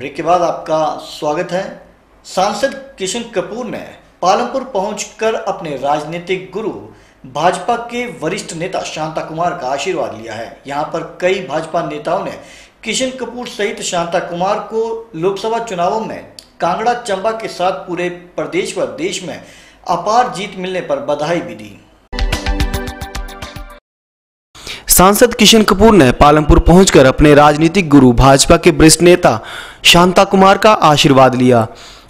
Break के बाद आपका स्वागत है। सांसद किशन कपूर ने पालमपुर पहुंचकर अपने राजनीतिक गुरु, भाजपा के वरिष्ठ नेता शांता कुमार का आशीर्वाद लिया है। यहाँ पर कई भाजपा नेताओं ने किशन कपूर सहित शांता कुमार को लोकसभा चुनावों में कांगड़ा चंबा के साथ पूरे प्रदेश व देश में अपार जीत मिलने पर बधाई भी दी। सांसद किशन कपूर ने पालमपुर पहुंचकर अपने राजनीतिक गुरु, भाजपा के वरिष्ठ नेता शांता कुमार का आशीर्वाद लिया।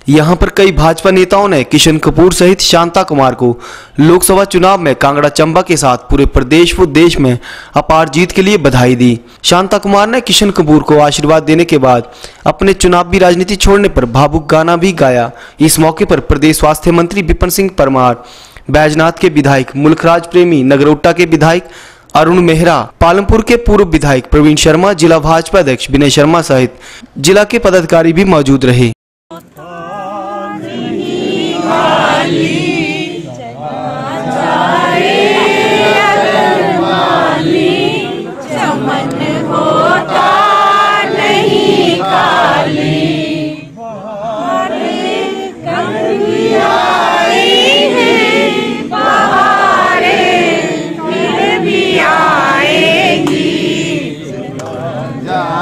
यहाँ पर कई भाजपा नेताओं ने किशन कपूर सहित शांता कुमार को लोकसभा चुनाव में कांगड़ा चंबा के साथ पूरे प्रदेश व देश में अपार जीत के लिए बधाई दी। शांता कुमार ने किशन कपूर को आशीर्वाद देने के बाद अपने चुनावी राजनीति छोड़ने पर भावुक गाना भी गाया। इस मौके पर प्रदेश स्वास्थ्य मंत्री विपिन सिंह परमार, बैजनाथ के विधायक मुल्खराज प्रेमी नगरोटा के विधायक अरुण मेहरा, पालमपुर के पूर्व विधायक प्रवीण शर्मा, जिला भाजपा अध्यक्ष विनय शर्मा सहित जिला के पदाधिकारी भी मौजूद रहे।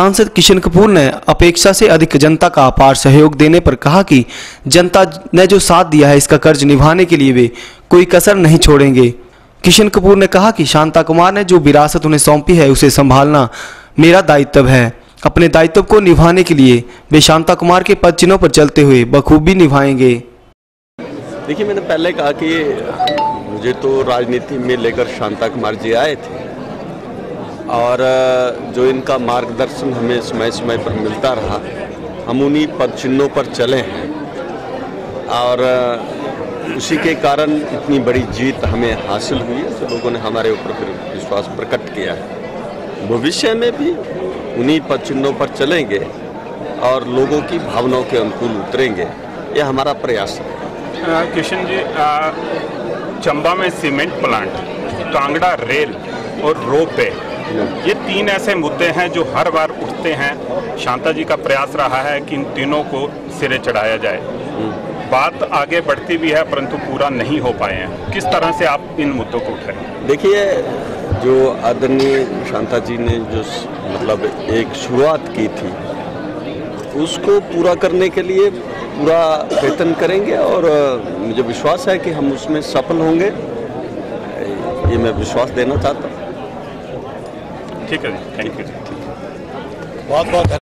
सांसद किशन कपूर ने अपेक्षा से अधिक जनता का अपार सहयोग देने पर कहा कि जनता ने जो साथ दिया है, इसका कर्ज निभाने के लिए वे कोई कसर नहीं छोड़ेंगे। किशन कपूर ने कहा कि शांता कुमार ने जो विरासत उन्हें सौंपी है, उसे संभालना मेरा दायित्व है। अपने दायित्व को निभाने के लिए वे शांता कुमार के पद चिन्हों पर चलते हुए बखूबी निभाएँगे। देखिए, मैंने पहले कहा कि मुझे तो राजनीति में लेकर शांता कुमार जी आए थे। और जो इनका मार्गदर्शन हमें समय समय पर मिलता रहा हम उन्हीं पद चिन्हों पर चले हैं। और उसी के कारण इतनी बड़ी जीत हमें हासिल हुई है तो लोगों ने हमारे ऊपर फिर विश्वास प्रकट किया है। भविष्य में भी उन्हीं पद चिन्हों पर चलेंगे और लोगों की भावनाओं के अनुकूल उतरेंगे यह हमारा प्रयास है। किशन जी अ, चंबा में सीमेंट प्लांट कांगड़ा रेल और रोपवे ये तीन ऐसे मुद्दे हैं जो हर बार उठते हैं। शांता जी का प्रयास रहा है कि इन तीनों को सिरे चढ़ाया जाए। बात आगे बढ़ती भी है, परंतु पूरा नहीं हो पाए हैं। किस तरह से आप इन मुद्दों को उठाएँ देखिए, जो आदरणीय शांता जी ने जो मतलब एक शुरुआत की थी, उसको पूरा करने के लिए पूरा प्रयत्न करेंगे और मुझे विश्वास है कि हम उसमें सफल होंगे। ये मैं विश्वास देना चाहता हूँ। ठीक है जी थैंक यू जी बहुत बहुत